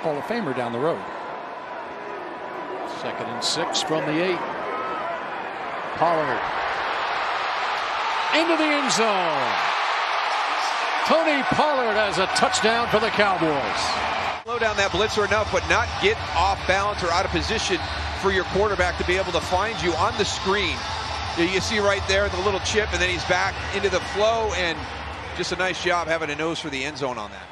Hall of Famer down the road. Second and six from the eight. Pollard into the end zone. Tony Pollard has a touchdown for the Cowboys. Slow down that blitzer enough, but not get off balance or out of position for your quarterback to be able to find you on the screen. You see right there the little chip, and then he's back into the flow, and just a nice job having a nose for the end zone on that.